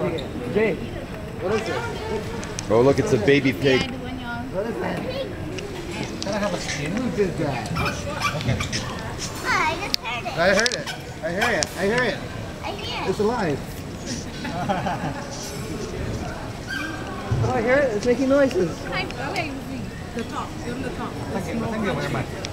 Jay, what is this? Oh, look, it's a baby pig. What is that? Can I have a skin? Who did that? I just heard it. I heard it. I hear it. I hear it. I hear it. It's alive. oh, I hear it. It's making noises. Hi, okay, the top. Give him the top. Thank you. Thank you very much.